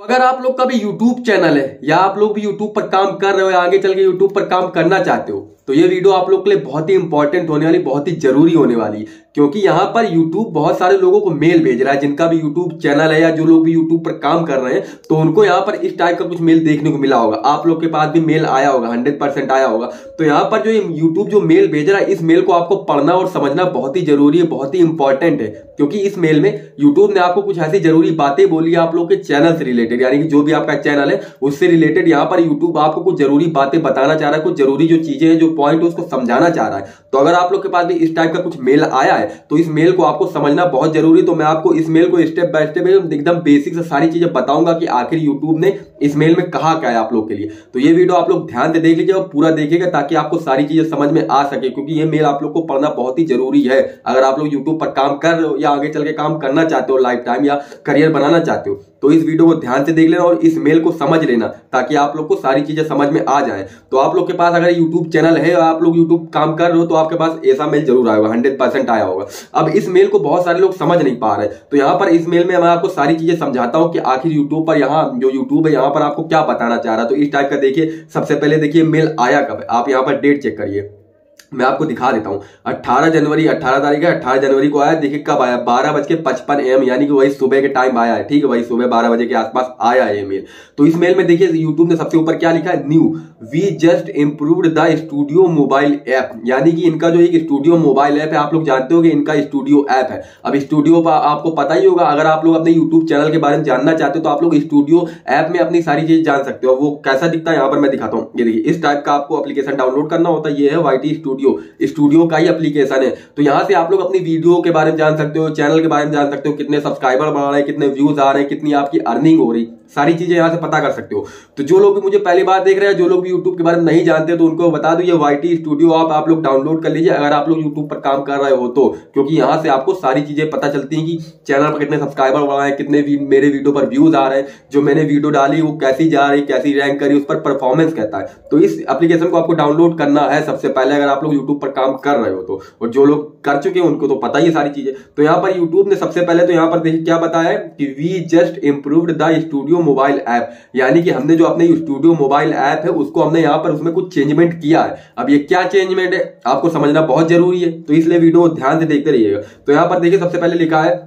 तो अगर आप लोग का भी यूट्यूब चैनल है, या आप लोग भी यूट्यूब पर काम कर रहे हो, या आगे चल के यूट्यूब पर काम करना चाहते हो तो ये वीडियो आप लोग के लिए बहुत ही इंपॉर्टेंट होने वाली, बहुत ही ज़रूरी होने वाली, क्योंकि यहाँ पर YouTube बहुत सारे लोगों को मेल भेज रहा है, जिनका भी YouTube चैनल है या जो लोग भी YouTube पर काम कर रहे हैं तो उनको यहाँ पर इस टाइप का कुछ मेल देखने को मिला होगा। आप लोग के पास भी मेल आया होगा हंड्रेड परसेंट आया होगा। तो यहाँ पर जो यूट्यूब जो मेल भेज रहा है, इस मेल को आपको पढ़ना और समझना बहुत ही ज़रूरी है, बहुत ही इंपॉर्टेंट है, क्योंकि इस मेल में यूट्यूब ने आपको कुछ ऐसी ज़रूरी बातें बोली है आप लोग के चैनल से रिलेटेड यानी कि जो भी आपका चैनल है, उससे रिलेटेड यहाँ पर यूट्यूब आपको कुछ ज़रूरी बातें बताना चाह रहा है, कुछ ज़रूरी जो चीज़ें हैं, जो पॉइंट उसको समझाना चाह रहा है। तो अगर आप लोग के पास भी इस टाइप का कुछ मेल आया है तो इस मेल को आपको समझना बहुत ज़रूरी। तो मैं आपको इस मेल को स्टेप बाय स्टेप एकदम बेसिक से सारी चीज़ें बताऊँगा कि आखिर यूट्यूब ने इस मेल में कहा क्या है आप लोग के लिए। तो ये वीडियो आप लोग ध्यान से देख लीजिए और पूरा देखिएगा ताकि आपको सारी चीज़ें समझ में आ सके, क्योंकि ये मेल आप लोग को पढ़ना बहुत ही ज़रूरी है। अगर आप लोग यूट्यूब पर काम कर रहे हो या आगे चल के काम करना चाहते हो लाइफ टाइम या करियर बनाना चाहते हो तो इस वीडियो को ध्यान से देख लेना और इस मेल को समझ लेना ताकि आप लोग को सारी चीज़ें समझ में आ जाए। तो आप लोग के पास अगर यूट्यूब चैनल है और आप लोग यूट्यूब काम कर रहे हो तो आपके पास ऐसा मेल ज़रूर आया होगा हंड्रेड परसेंट आया होगा। अब इस मेल को बहुत सारे लोग समझ नहीं पा रहे तो यहाँ पर इस मेल में मैं आपको सारी चीज़ें समझाता हूँ कि आखिर यूट्यूब पर यहाँ, जो यूट्यूब है, यहाँ पर आपको क्या बताना चाह रहा है। तो इस टाइप का देखिए, सबसे पहले देखिए मेल आया कब आप यहाँ पर डेट चेक करिए। मैं आपको दिखा देता हूँ। 18 जनवरी 18 तारीख है 18 जनवरी को आया, देखिए कब आया, बारह बज के पचपन एम यानी कि वही सुबह के टाइम आया है, ठीक है, वही सुबह बारह बजे के आसपास आया है मेल तो इस मेल में देखिए यूट्यूब ने सबसे ऊपर क्या लिखा है? New we just improve the studio mobile app यानी कि इनका जो एक स्टूडियो मोबाइल ऐप है, आप लोग जानते हो कि इनका स्टूडियो ऐप है। अब स्टूडियो आपको पता ही होगा, अगर आप लोग अपने यूट्यूब चैनल के बारे में जानना चाहते हो तो आप लोग स्टूडियो ऐप में अपनी सारी चीज़ जान सकते हो। वो कैसा दिखता है, यहाँ पर मैं दिखाता हूँ। ये देखिए, इस टाइप का आपको अपलीकेशन डाउनलोड करना होता है। ये है वाई स्टूडियो स्टूडियो स्टूडियो का ही अपलीकेशन है। तो यहाँ से आप लोग अपनी वीडियो के बारे में जान सकते हो चैनल के बारे में जान सकते हो, कितने सब्सक्राइबर बढ़ रहे हैं, कितने व्यूज़ आ रहे हैं, कितनी आपकी अर्निंग हो रही। सारी चीज़ें यहाँ से पता कर सकते हो। तो जो लोग भी मुझे पहली बार देख रहे हैं, जो लोग भी यूट्यूब के बारे में नहीं जानते तो उनको बता दो, ये वाई स्टूडियो आप आप लोग डाउनलोड कर लीजिए। अगर आप लोग यूट्यूब पर काम कर रहे हो तो क्योंकि यहाँ से आपको सारी चीज़ें पता चलती हैं कि चैनल पर कितने सब्सक्राइबर बढ़ा है, कितने मेरे वीडियो पर व्यूज़ आ रहे हैं। जो मैंने वीडियो डाली, वो कैसी जा रही, कैसी रैंक करी, उस पर परफॉर्मेंस कहता है। तो इस एप्लीकेशन को आपको डाउनलोड करना है सबसे पहले। अगर आप लोग यूट्यूब पर काम कर रहे हो तो। और जो लोग कर चुके हैं, उनको तो पता ही सारी चीज़ें। तो यहाँ पर यूट्यूब ने सबसे पहले तो यहाँ पर देखिए क्या बताया कि we just improved the studio mobile app यानी कि हमने जो अपने स्टूडियो मोबाइल ऐप है, उसको हमने यहाँ पर उसमें कुछ चेंजमेंट किया है। अब ये क्या चेंजमेंट है, आपको समझना बहुत ज़रूरी है। तो इसलिए वीडियो ध्यान से देखते रहिएगा। तो यहाँ पर देखिए सबसे पहले लिखा है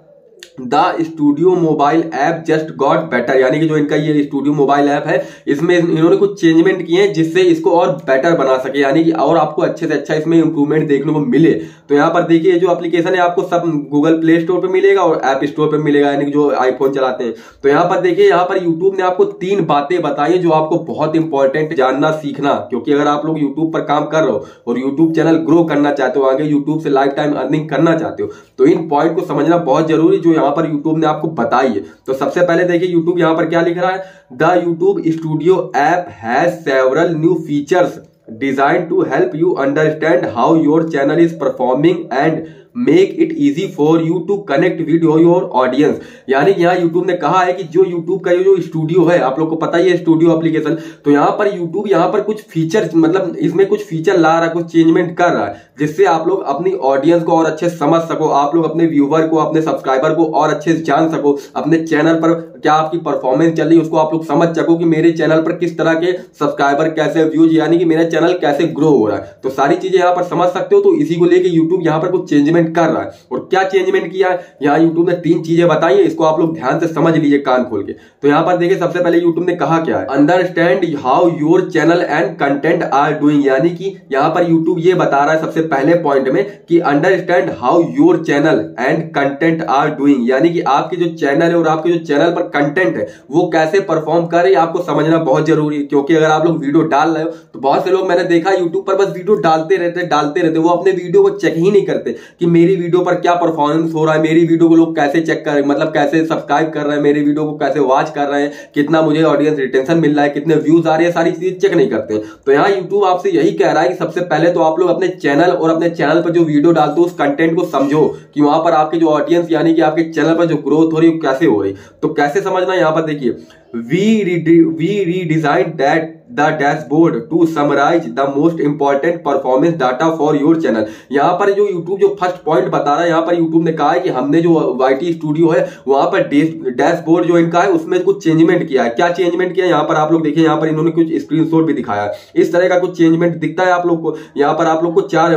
the studio mobile app just got better, यानी कि जो इनका ये स्टूडियो मोबाइल ऐप है, इसमें इन्होंने कुछ चेंजमेंट किए हैं जिससे इसको और बेटर बना सके, यानी कि और आपको अच्छे से अच्छा इसमें इंप्रूवमेंट देखने को मिले। तो यहाँ पर देखिए, जो एप्लीकेशन है, आपको सब गूगल प्ले स्टोर पर मिलेगा और ऐप स्टोर पर मिलेगा, यानी कि जो आईफोन चलाते हैं। तो यहाँ पर देखिए, यहाँ पर यूट्यूब ने आपको तीन बातें बताई जो आपको बहुत इंपॉर्टेंट जानना, सीखना, क्योंकि अगर आप लोग यूट्यूब पर काम कर रहे हो और यूट्यूब चैनल ग्रो करना चाहते हो, आगे यूट्यूब से लाइफ टाइम अर्निंग करना चाहते हो तो इन पॉइंट को समझना बहुत ज़रूरी, जो यहाँ पर यूट्यूब ने आपको बताई है। तो सबसे पहले देखिए यूट्यूब यहाँ पर क्या लिख रहा है? The YouTube studio app has several new features designed to help you understand how your channel is performing and make it easy for you to connect with your audience यानी यहाँ यूट्यूब ने कहा है कि जो यूट्यूब का जो studio है, आप लोग को पता ही है स्टूडियो एप्लीकेशन तो यहाँ पर यूट्यूब यहाँ पर कुछ फीचर मतलब इसमें कुछ फीचर ला रहा है, कुछ चेंजमेंट कर रहा है, जिससे आप लोग अपनी ऑडियंस को और अच्छे समझ सको, आप लोग अपने व्यूवर को, अपने सब्सक्राइबर को और अच्छे से जान सको, अपने चैनल पर क्या आपकी परफॉर्मेंस चल रही है, उसको आप लोग समझ सको कि मेरे चैनल पर किस तरह के सब्सक्राइबर कैसे व्यूज़ यानी कि मेरा चैनल कैसे ग्रो हो रहा है। तो सारी चीज़ें यहाँ पर समझ सकते हो तो इसी को लेकर यूट्यूब यहाँ पर कुछ चेंजमेंट कर रहा है। और क्या चेंजमेंट किया है? यहाँ यूट्यूब ने तीन चीज़ें बताई है, इसको आप लोग ध्यान से समझ लीजिए कान खोल के। तो यहाँ पर देखिए, सबसे पहले यूट्यूब ने कहा क्या है? Understand how your channel and content are doing यानी कि यहाँ पर यूट्यूब ये बता रहा है सबसे पहले पॉइंट में कि understand how your channel and content are doing यानी कि आपके जो चैनल है और आपके जो चैनल पर कंटेंट है, वो कैसे परफॉर्म कर आपको समझना बहुत ज़रूरी है, क्योंकि अगर आप लोग वीडियो डाल रहे हो तो बहुत से लोग मैंने देखा यूट्यूब पर बस वीडियो डालते रहते डालते रहते वो अपने वीडियो को चेक ही नहीं करते कि मेरी वीडियो पर क्या परफॉर्मेंस हो रहा है, मेरी वीडियो को लोग कैसे चेक कर रहे मतलब कैसे सब्सक्राइब कर रहे हैं, मेरी वीडियो को कैसे वॉच कर रहे हैं, कितना मुझे ऑडियंस रिटेंशन मिल रहा है, कितने व्यूज़ आ रहे हैं, सारी चीज़ें चेक नहीं करते। तो यहाँ यूट्यूब आपसे यही कह रहा है कि सबसे पहले तो आप लोग अपने चैनल और अपने चैनल पर जो वीडियो डालते हो, उस कंटेंट को समझो कि वहाँ पर आपके जो ऑडियंस यानी कि आपके चैनल पर जो ग्रोथ हो रही है कैसे हो रही तो कैसे समझना यहाँ पर देखिए। We we redesign that the dashboard to summarise the most important performance data for your channel यहाँ पर जो यूट्यूब जो फ़र्स्ट पॉइंट बता रहा है, यहाँ पर यूट्यूब ने कहा है कि हमने जो वाई स्टूडियो है, वहाँ पर डैशबोर्ड जो इनका है, उसमें कुछ चेंजमेंट किया है। क्या चेंजमेंट किया यहाँ पर आप लोग देखिए, यहाँ पर इन्होंने कुछ स्क्रीनशॉट भी दिखाया है। इस तरह का कुछ चेंजमेंट दिखता है आप लोग को। यहाँ पर आप लोग को चार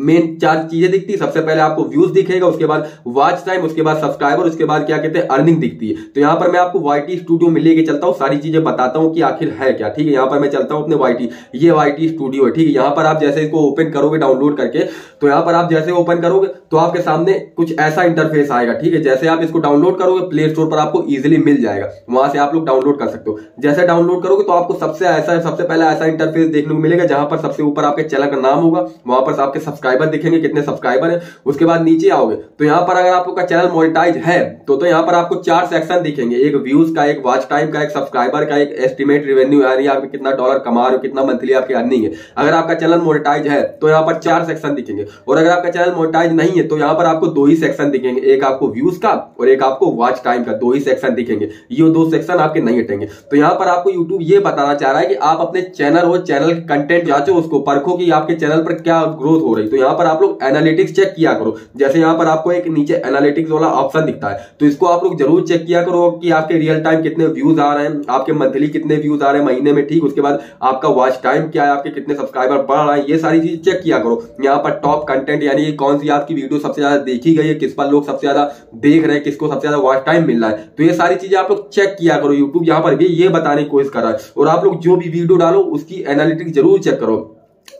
मेन चार चीज़ें दिखती है। सबसे पहले आपको व्यूज़ दिखेगा, उसके बाद वॉच टाइम उसके बाद सब्सक्राइबर उसके बाद क्या कहते हैं अर्निंग दिखती है। तो यहाँ पर मैं आपको वाईटी स्टूडियो में लेके चलता हूँ, सारी चीज़ें बताता हूँ कि आखिर है क्या। ठीक है, यहाँ पर मैं चलता हूँ अपने वाईटी ये वाई स्टूडियो है, ठीक है। यहाँ पर आप जैसे इसको ओपन करोगे डाउनलोड करके तो यहाँ पर आप जैसे ओपन करोगे तो आपके सामने कुछ ऐसा इंटरफेस आएगा, ठीक है। जैसे आप इसको डाउनलोड करोगे प्ले स्टोर पर आपको इजिली मिल जाएगा। वहाँ से आप लोग डाउनलोड कर सकते हो। जैसे डाउनलोड करोगे तो आपको सबसे ऐसा, सबसे पहले ऐसा इंटरफेस देखने को मिलेगा, जहाँ पर सबसे ऊपर आपके चैनल का नाम होगा, वहाँ पर आपके सब्सक्राइबर दिखेंगे, कितने सब्सक्राइबर है, उसके बाद नीचे आओगे। तो यहाँ पर अगर आपका चैनल मोनिटाइज है तो तो यहाँ पर आपको चार सेक्शन दिखेंगे। एक व्यूज़ का, एक वॉच टाइम का, एक सब्सक्राइबर का, एक एस्टिमेट रेवेन्यू यानी आप कितना डॉलर कमा रहे हो, कितना मंथली आपकी अर्निंग है। अगर आपका चैनल मोनिटाइज है तो यहाँ पर चार सेक्शन दिखेंगे। और अगर आपका चैनल मोनिटाइज नहीं है तो यहाँ पर आपको दो ही सेक्शन दिखेंगे। एक आपको व्यूज़ का और एक आपको वॉच टाइम का, दो ही सेक्शन दिखेंगे। ये दो सेक्शन आपके नहीं हटेंगे। तो यहाँ पर आपको यूट्यूब ये बताना चाह रहा है कि आप अपने चैनल और चैनल कंटेंट जांचो, उसको परखो कि आपके चैनल पर क्या ग्रोथ हो रही तो यहाँ पर आप लोग एनालिटिक्स चेक किया करो। जैसे यहाँ पर आपको एक नीचे एनालिटिक्स वाला ऑप्शन दिखता है तो इसको आप लोग ज़रूर चेक किया करो कि आपके रियल टाइम कितने व्यूज़ आ रहे हैं, आपके मंथली कितने व्यूज़ आ रहे हैं, महीने में ठीक, उसके बाद आपका वॉच टाइम क्या है, आपके कितने सब्सक्राइबर बढ़ रहे हैं, ये सारी चीज़ चेक किया करो। यहाँ पर टॉप कंटेंट यानी कौन सी आपकी वीडियो सबसे ज़्यादा देखी गई है, किस पर लोग सबसे ज़्यादा देख रहे हैं, किसको सबसे ज़्यादा वॉच टाइम मिल रहा है तो ये सारी चीज़ें आप लोग चेक किया करो। यूट्यूब यहाँ पर भी ये बताने की कोशिश कर रहा है और आप लोग जो भी वीडियो डालो, उसकी एनालिटिक्स ज़रूर चेक करो।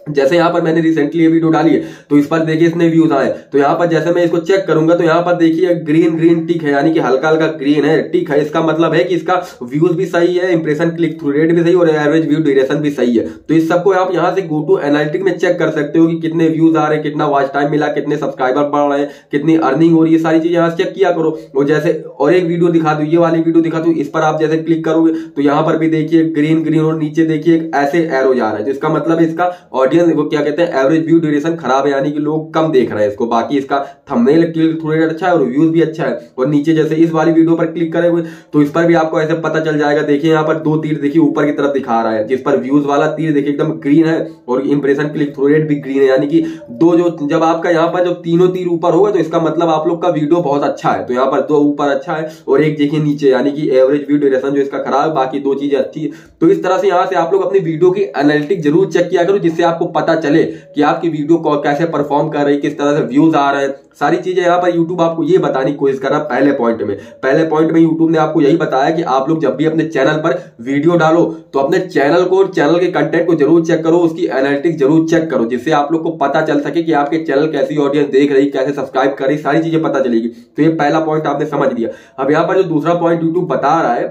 जैसे यहाँ पर मैंने रिसेंटली ये वीडियो डाली है तो इस पर देखिए इसने व्यूज़ आए। तो यहाँ पर जैसे मैं इसको चेक करूँगा तो यहाँ पर देखिए ग्रीन ग्रीन टिक है, यानी कि हल्का हल्का ग्रीन है टिक है। इसका मतलब है कि इसका व्यूज़ भी सही है इंप्रेशन क्लिक थ्रू रेट भी सही और एवरेज व्यू ड्यूरेशन भी सही है। तो इस सबको आप यहाँ से गो टू एनालिटिक में चेक कर सकते हो कि कितने व्यूज़ आ रहे हैं कितना वॉच टाइम मिला, कितने सब्सक्राइबर बढ़ रहे हैं, कितनी अर्निंग हो रही है, सारी चीज़ यहाँ से चेक किया करो। और जैसे और एक वीडियो दिखा दू, ये वाली वीडियो दिखा दू, इस पर आप जैसे क्लिक करोगे तो यहाँ पर भी देखिए ग्रीन ग्रीन और नीचे देखिए ऐसे एरो जा रहा है, जिसका मतलब इसका ऑडियंस क्या कहते हैं एवरेज व्यू ड्यूरेशन खराब है, यानी कि लोग कम देख रहे हैं इसको। बाकी इसका थंबनेल क्लिक थोड़ा अच्छा है और व्यूज़ भी अच्छा है। और नीचे जैसे इस वाली वीडियो पर क्लिक करेंगे तो इस पर भी आपको ऐसे पता चल जाएगा। देखिए यहाँ पर दो तीर देखिए ऊपर की तरफ़ दिखा रहा है, जिस पर व्यूज़ वाला तीर देखिए एकदम ग्रीन है और इंप्रेशन क्लिक थ्रू रेट भी ग्रीन है। यानी कि दो जो, जब आपका यहाँ पर जब तीनों तीर ऊपर होगा तो इसका मतलब आप लोग का वीडियो बहुत अच्छा है। तो यहाँ पर दो ऊपर अच्छा है और एक देखिए नीचे, यानी कि एवरेज व्यू ड्यूरेशन जो इसका खराब बाकी दो चीज़ें अच्छी है। तो इस तरह से यहाँ से आप लोग अपनी वीडियो की एनालिटिक ज़रूर चेक किया करो, जिससे आपको पता चले कि आपकी वीडियो कैसे परफॉर्म कर रही किस तरह से व्यूज़ आ रहे हैं। सारी चीज़ें यहाँ पर यूट्यूब आपको ये बताने की कोशिश कर रहा है पहले पॉइंट में। पहले पॉइंट में यूट्यूब ने आपको यही बताया कि आप लोग जब भी अपने चैनल पर वीडियो डालो तो अपने चैनल को और चैनल के कंटेंट को ज़रूर चेक करो, उसकी एनालिटिक्स ज़रूर चेक करो, जिससे आप लोग को पता चल सके कि आपके चैनल कैसी ऑडियंस देख रही, कैसे सब्सक्राइब कर रही, सारी चीज़ें पता चलेगी। तो ये पहला पॉइंट आपने समझ लिया। अब यहाँ पर जो दूसरा पॉइंट यूट्यूब बता रहा है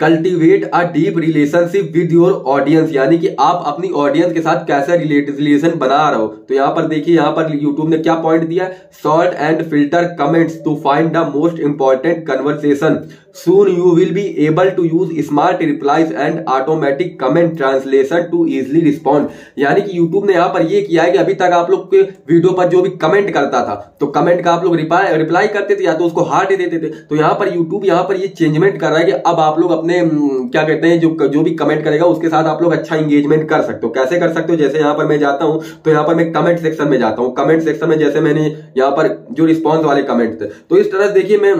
cultivate a deep relationship with your audience यानी कि आप अपनी ऑडियंस के साथ कैसे रिलेशन बना रहे हो। तो यहाँ पर देखिए, यहाँ पर यूट्यूब ने क्या पॉइंट दिया sort and filter comments to find the most important conversation soon you will be able to use smart replies and automatic comment translation to easily respond. यानी कि YouTube ने यहाँ पर ये किया है कि अभी तक आप लोग के वीडियो पर जो भी कमेंट करता था तो कमेंट का आप लोग रिप्लाई करते थे या तो उसको हार्ट देते थे। तो यहाँ पर YouTube यहाँ पर ये चेंजमेंट कर रहा है कि अब आप लोग अपने क्या कहते हैं, जो जो भी कमेंट करेगा, उसके साथ आप लोग अच्छा इंगेजमेंट कर सकते हो। कैसे कर सकते हो? जैसे यहाँ पर मैं जाता हूँ तो यहाँ पर मैं कमेंट सेक्शन में जाता हूँ। कमेंट सेक्शन में जैसे मैंने यहाँ पर जो रिस्पॉन्स वाले कमेंट थे तो इस तरह से देखिए मैं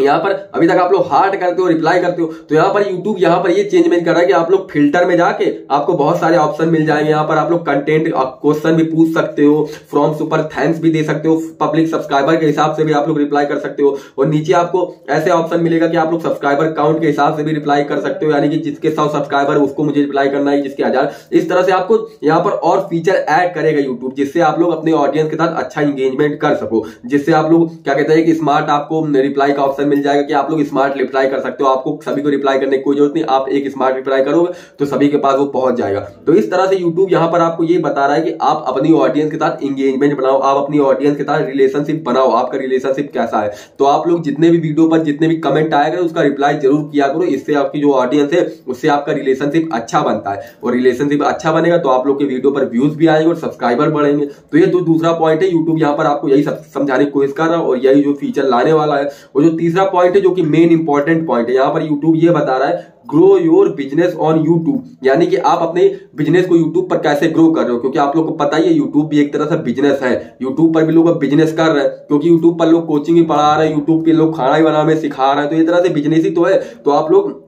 यहाँ पर अभी तक आप लोग हार्ट करते हो रिप्लाई करते हो तो यहाँ पर यूट्यूब यहाँ पर ये चेंजमेंट कर रहा है कि आप लोग फ़िल्टर में जाके आपको बहुत सारे ऑप्शन मिल जाएँगे। यहाँ पर आप लोग कंटेंट क्वेश्चन भी पूछ सकते हो फ्रॉम सुपर थैंक्स भी दे सकते हो पब्लिक सब्सक्राइबर के हिसाब से भी आप लोग रिप्लाई कर सकते हो, और नीचे आपको ऐसे ऑप्शन मिलेगा कि आप लोग सब्सक्राइबर काउंट के हिसाब से भी रिप्लाई कर सकते हो, यानी कि जिसके सौ सब्सक्राइबर उसको मुझे रिप्लाई करना है, जिसके हज़ार। इस तरह से आपको यहाँ पर और फीचर ऐड करेगा यूट्यूब जिससे आप लोग अपने ऑडियंस के साथ अच्छा इंगेजमेंट कर सको, जिससे आप लोग क्या कहते हैं कि स्मार्ट आपको रिप्लाई का ऑप्शन मिल जाएगा कि आप लोग स्मार्ट रिप्लाई कर सकते हो। आपको सभी को रिप्लाई करने की कोई ज़रूरत नहीं, आप एक स्मार्ट रिप्लाई करोगे तो सभी के पास वो पहुँच जाएगा। तो इस तरह से यूट्यूब यहाँ पर आपको ये बता रहा है कि आप अपनी ऑडियंस के साथ इंगेजमेंट बनाओ, आप अपनी ऑडियंस के साथ रिलेशनशिप बनाओ, आपका रिलेशनशिप कैसा है। तो आप लोग जितने भी वीडियो पर जितने भी कमेंट आएगा उसका रिप्लाई ज़रूर किया करो। इससे आपकी जो ऑडियंस है, उससे आपका रिलेशनशिप अच्छा बनता है। और रिलेशनशिप अच्छा बनेगा तो आप लोग के वीडियो पर व्यूज़ भी आएँगे और सब्सक्राइबर बढ़ेंगे। तो ये जो दूसरा पॉइंट है। यूट्यूब यहाँ पर आपको यही समझाने की कोशिश कर रहा है और यही जो फीचर लाने वाला है और जो तीसरा तीसरा पॉइंट है जो कि मेन इंपॉर्टेंट पॉइंट है। यहाँ पर यूट्यूब ये बता रहा है grow your business on YouTube यानी कि आप अपने बिज़नेस को यूट्यूब पर कैसे ग्रो कर रहे हो? क्योंकि आप लोग को पता ही है यूट्यूब भी एक तरह से बिज़नेस है। यूट्यूब पर भी लोग बिज़नेस कर रहे हैं, क्योंकि यूट्यूब पर लोग कोचिंग भी पढ़ा रहे हैं यूट्यूब के लोग खाना ही बनाने सिखा रहे हैं। तो ये तरह से बिज़नेस ही तो है। तो आप लोग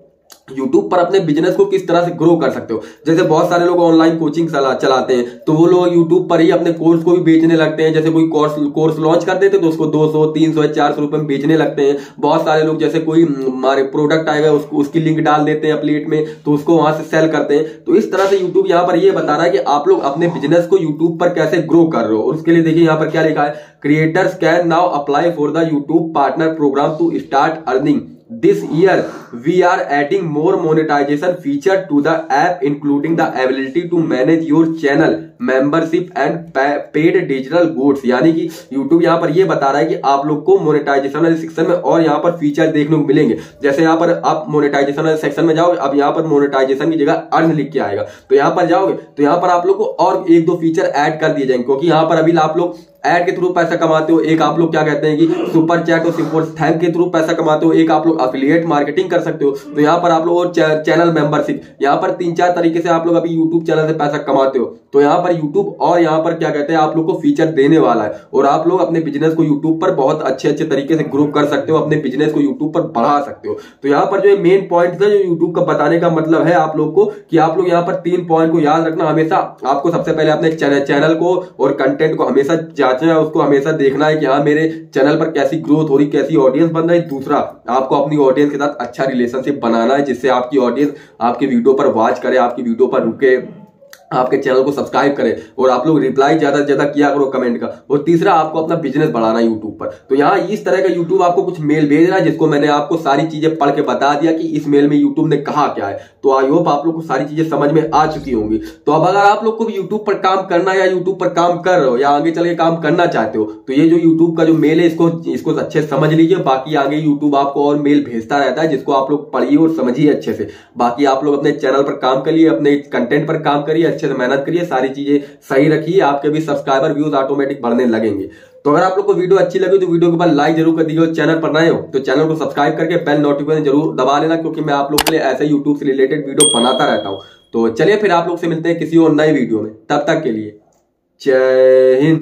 यूट्यूब पर अपने बिज़नेस को किस तरह से ग्रो कर सकते हो? जैसे बहुत सारे लोग ऑनलाइन कोचिंग चलाते हैं तो वो लोग यूट्यूब पर ही अपने कोर्स को भी बेचने लगते हैं। जैसे कोई कोर्स कोर्स लॉन्च कर देते तो उसको 200 300 400 रुपए में बेचने लगते हैं। बहुत सारे लोग जैसे कोई हमारे प्रोडक्ट आएगा, उसको, उसकी लिंक डाल देते हैं प्लेट में तो उसको वहाँ से सेल करते हैं। तो इस तरह से यूट्यूब यहाँ पर यह बता रहा है कि आप लोग अपने बिज़नेस को यूट्यूब पर कैसे ग्रो कर रहे हो? और उसके लिए देखिए यहाँ पर क्या लिखा है creators can now apply for the YouTube partner program to start earning this year we are adding more monetization feature to the app including the ability to manage your channel membership and paid digital goods यानी कि YouTube यहाँ पर ये बता रहा है कि आप लोग को मोनेटाइजेशन वाले सेक्शन में और यहाँ पर फीचर देखने को मिलेंगे जैसे यहाँ पर आप मोनेटाइजेशन वाले सेक्शन में जाओगे अब यहाँ पर मोनेटाइजेशन की जगह अर्न लिख के आएगा तो यहाँ पर जाओगे तो यहाँ पर आप लोग को और एक दो फीचर ऐड कर दिए जाएँगे क्योंकि यहाँ पर अभी आप लोग एड के थ्रू पैसा कमाते हो एक आप लोग क्या कहते हैं कि सुपर चैट और सुपर थैंक के थ्रू पैसा कमाते हो एक आप लोग अफिलिएट मार्केटिंग कर सकते हो तो यहाँ पर आप लोग और चैनल मेंबरशिप यहाँ पर तीन चार तरीके से आप लोग अभी यूट्यूब चैनल से पैसा कमाते हो तो यहाँ पर यूट्यूब और यहाँ पर क्या कहते हैं, आप लोग को फीचर देने वाला है। और आप लोग अपने बिज़नेस को यूट्यूब पर बहुत अच्छे अच्छे तरीके से ग्रो कर सकते हो, अपने बिज़नेस को यूट्यूब पर बढ़ा सकते हो। तो यहाँ पर जो मेन पॉइंट है, जो यूट्यूब का बताने का मतलब है आप लोग को, कि आप लोग यहाँ पर तीन पॉइंट को याद रखना। हमेशा आपको सबसे पहले अपने चैनल को और कंटेंट को हमेशा जांचना है, उसको हमेशा देखना है कि हाँ मेरे चैनल पर कैसी ग्रोथ हो रही, कैसी ऑडियंस बन रही। दूसरा, आपको अपनी ऑडियंस के साथ अच्छा रिलेशनशिप बनाना है, जिससे आपकी ऑडियंस आपकी वीडियो पर वॉच करे, आपकी वीडियो पर रुके। आपके चैनल को सब्सक्राइब करें और आप लोग रिप्लाई ज़्यादा से ज़्यादा किया करो कमेंट का। और तीसरा, आपको अपना बिज़नेस बढ़ाना है यूट्यूब पर। तो यहाँ इस तरह का यूट्यूब आपको कुछ मेल भेज रहा है, जिसको मैंने आपको सारी चीज़ें पढ़ के बता दिया कि इस मेल में यूट्यूब ने कहा क्या है। तो आई होप आप लोग को सारी चीज़ें समझ में आ चुकी होंगी। तो अब अगर आप लोग को भी यूट्यूब पर काम करना या यूट्यूब पर काम कर रहे हो या आगे चल के काम करना चाहते हो तो ये जो यूट्यूब का जो मेल है, इसको इसको अच्छे समझ लीजिए। बाकी आगे यूट्यूब आपको और मेल भेजता रहता है, जिसको आप लोग पढ़िए और समझिए अच्छे से। बाकी आप लोग अपने चैनल पर काम करिए, अपने कंटेंट पर काम करिए अच्छे से मेहनत करिए, सारी चीज़ें सही रखिए, आपके भी सब्सक्राइबर व्यूज़ ऑटोमेटिक बढ़ने लगेंगे। तो अगर आप लोग को वीडियो अच्छी लगी तो वीडियो के बाद लाइक ज़रूर कर दीजिए चैनल पर नए हो तो चैनल को सब्सक्राइब करके बेल नोटिफिकेशन ज़रूर दबा लेना क्योंकि मैं आप लोग के लिए ऐसे यूट्यूब से रिलेटेड वीडियो बनाता रहता हूँ। तो चलिए फिर आप लोग से मिलते हैं किसी और नए वीडियो में। तब तक के लिए जय हिंद।